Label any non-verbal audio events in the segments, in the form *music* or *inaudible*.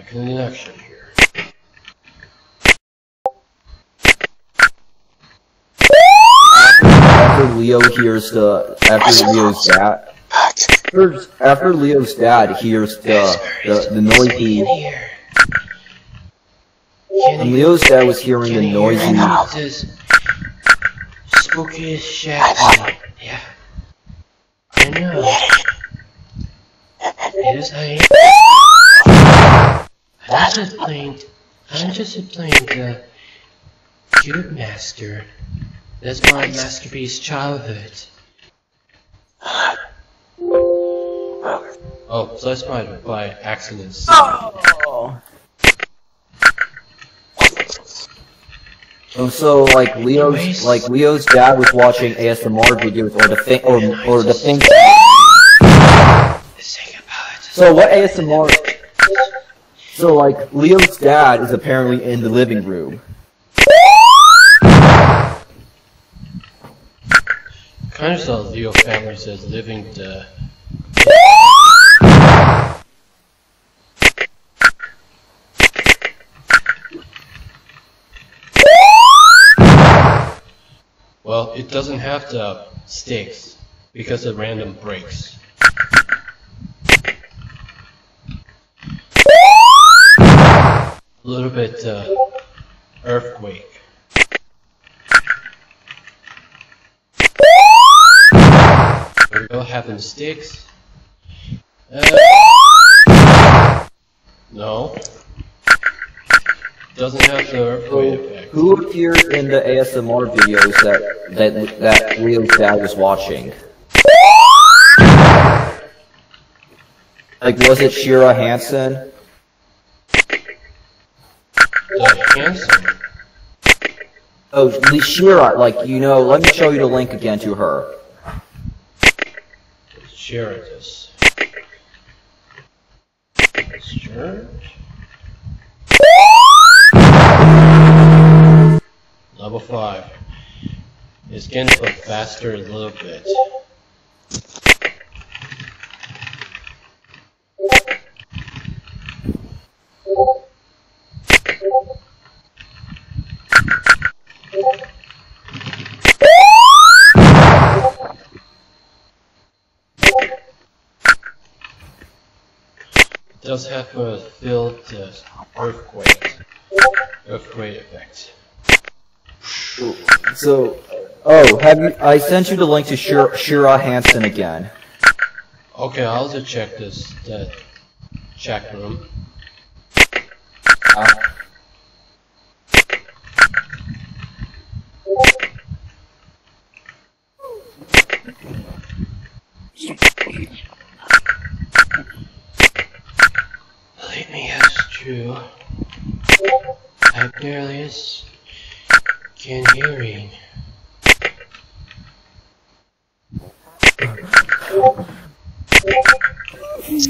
back in action here. After Leo hears the after Leo's dad after, after Leo's dad hears the the, the noisy here. and Leo's dad was hearing the noisy This spooky as shit. Yeah. I know. It is I. I'm just playing. I'm just playing uh, the Cube Master. That's my masterpiece childhood. Oh, so that's my by accident. Oh, so like Leo's like Leo's dad was watching ASMR videos or the thing or or the thing. Sing about it. So what ASMR? So like Leo's dad is apparently in the living room. Kind of saw Leo family says living the. Well, it doesn't have the stakes because of random breaks. A little bit uh, earthquake. We go, having sticks. Uh, no. Doesn't have the earthquake effect. Who appeared in the ASMR videos that that that Leo's dad was watching? Like was it Shira Hansen? Handsome. Oh, Shira, like you know. Let me show you the link again to her. Share this. Level 5. It's getting faster a little bit. Does have a field uh, earthquake. Earthquake effect. So, oh, have you? I sent you the link to Shira, Shira Hansen again. Okay, I'll just check this that chat room. Uh, Believe me, that's true. I barely can hearing.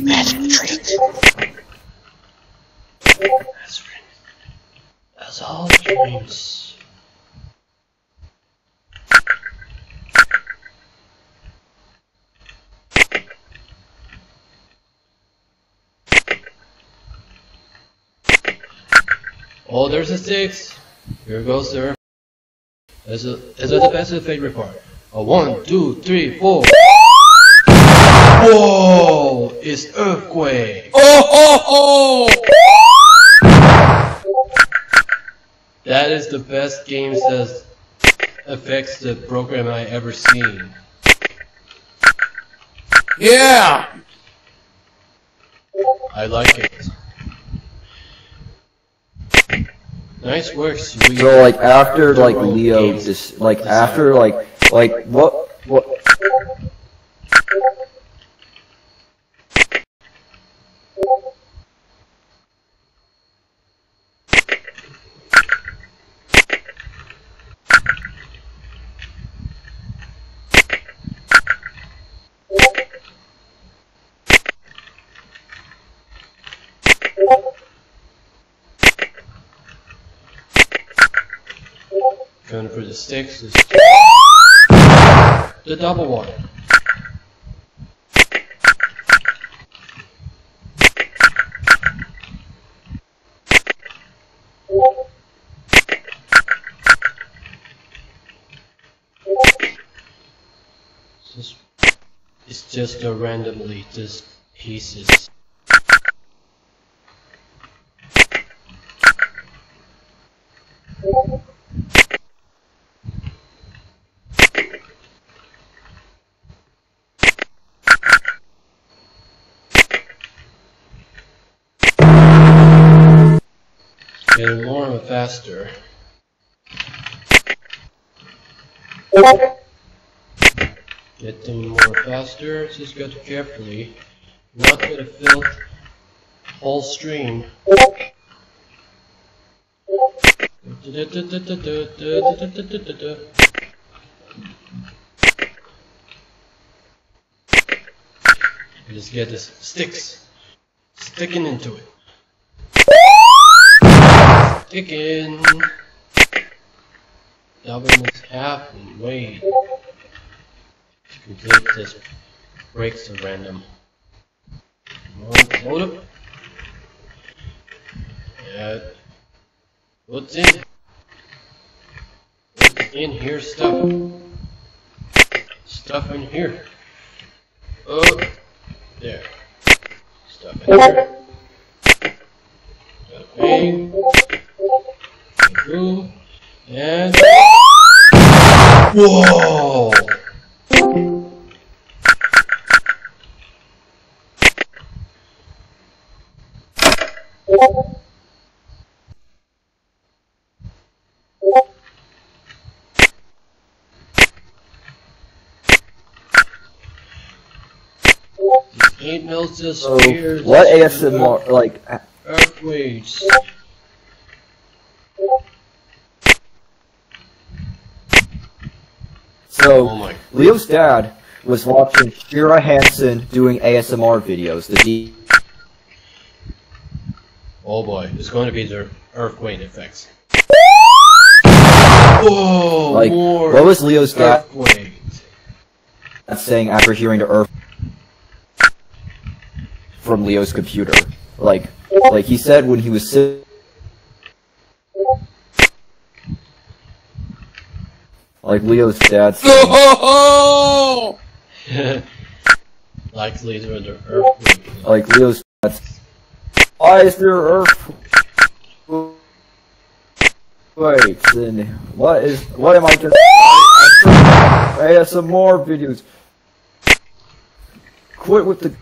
Magic treat. That's right. That's all dreams. Oh, there's a six. Here goes there. Is it, is it the best of favorite part? A one, two, three, four. Whoa! It's earthquake. Oh, oh, oh! That is the best game that affects the program I ever seen. Yeah! I like it. Nice work, sweet. so like after like Leo just like after like like what what Going through the sticks is the double one. It's just, go randomly, just pieces. Faster. Getting more faster, just to carefully not get a filled whole stream. Just get this sticks sticking into it. Sticking. Doubling this half and wait. Complete this breaks the random. Load up. Yeah. What's in? What's in here stuff? Stuff in here. Oh, there. Stuff in here. Through. And. Whoa! Eight mils just So, what ASMR, like, Earthquakes. So, Oh my. Leo's dad was watching Shira Hansen doing ASMR videos. The D- Oh boy, it's going to be the earthquake effects. *laughs* Whoa! like, what was Leo's dad saying after hearing the Earth from Leo's computer? Like, like he said when he was sitting. Like Leo's dad Oh! Likely to earthquake. like Leo's dad Why is there Earth? Wait, then what is what am I just ASMR videos? Quit with the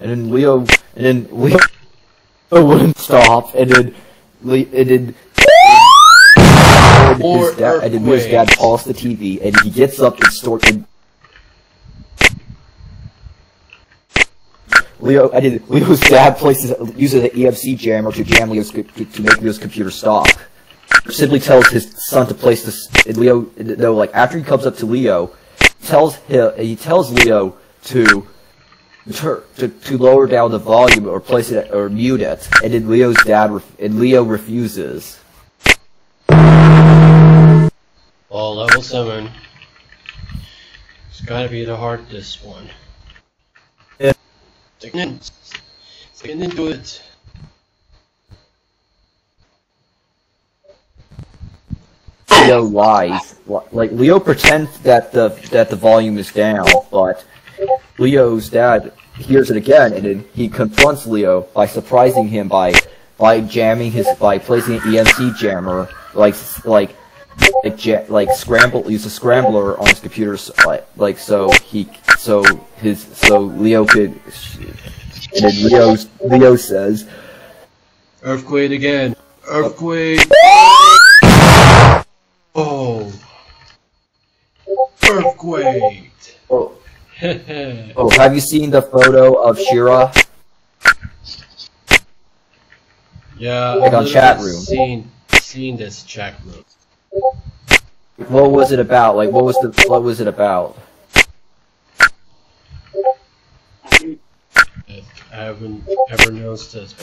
And then Leo, and then Leo *laughs* wouldn't stop, and then, Le, and then, and *laughs* his dad, and then Leo's dad paused the TV, and he gets up and starts, and Leo, and then Leo's dad places, uses an EMC jammer to jam Leo's, to, to make Leo's computer stop. Simply tells his son to place this, and Leo, no, like, after he comes up to Leo, tells him, he tells Leo to, to, to, to lower down the volume or place it or mute it, and then Leo's dad ref- and Leo refuses. Oh, level 7. It's gotta be the hardest one. Yeah. Sticking in. Sticking into it. Leo lies. Like Leo pretends that the that the volume is down, but Leo's dad hears it again, and then he confronts Leo by surprising him by by jamming his by placing an EMC jammer, like like like, ja- like scramble use a scrambler on his computer, like, like so he so his so Leo could. And then Leo Leo says, Earthquake again. Earthquake. *laughs* Oh. Earthquake. *laughs* "Oh, have you seen the photo of Shira?" yeah, Like I've on chat room. Seen, seen this chat room. What was it about? Like, what was the what was it about? I haven't ever noticed this.